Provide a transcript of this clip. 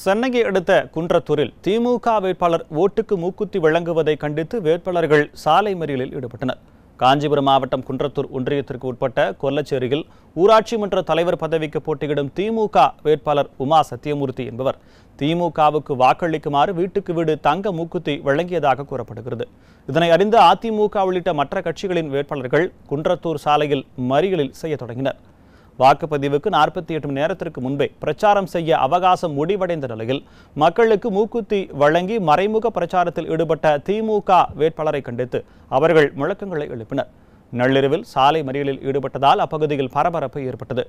சென்னையை அடுத்த குன்றத்தூரில் திமுக வேட்பாளர் ஓட்டுக்கு மூக்குத்தி வழங்குவதை கண்டித்து வேட்பாளர்கள் சாலை மறியலில் ஈடுபட்டனர். காஞ்சிபுரம் மாவட்டம் குன்றத்தூர் ஒன்றியத்திற்கு உட்பட்ட கொல்லச்சேரியில் ஊராட்சி மன்ற தலைவர் பதவிக்கு போட்டியிடும் திமுக வேட்பாளர் உமா சத்தியமூர்த்தி என்பவர் திமுகவுக்கு வாக்களிக்குமாறு வீட்டுக்கு வீடு தங்க மூக்குத்தி வழங்கியதாக கூறப்படுகிறது. இதனை அறிந்த அதிமுக உள்ளிட்ட மற்ற கட்சிகளின் வேட்பாளர்கள் குன்றத்தூர் சாலையில் மறியலில் செய்ய தொடங்கினர். வாக்குப்பதிவுக்கு நாற்பத்தி எட்டு மணி நேரத்திற்கு முன்பே பிரச்சாரம் செய்ய அவகாசம் முடிவடைந்த நிலையில் மக்களுக்கு மூக்குத்தி வழங்கி மறைமுக பிரச்சாரத்தில் ஈடுபட்ட திமுக வேட்பாளரை கண்டித்து அவர்கள் முழக்கங்களை எழுப்பினர். நள்ளிரவில் சாலை மறியலில் ஈடுபட்டதால் அப்பகுதியில் பரபரப்பு ஏற்பட்டது.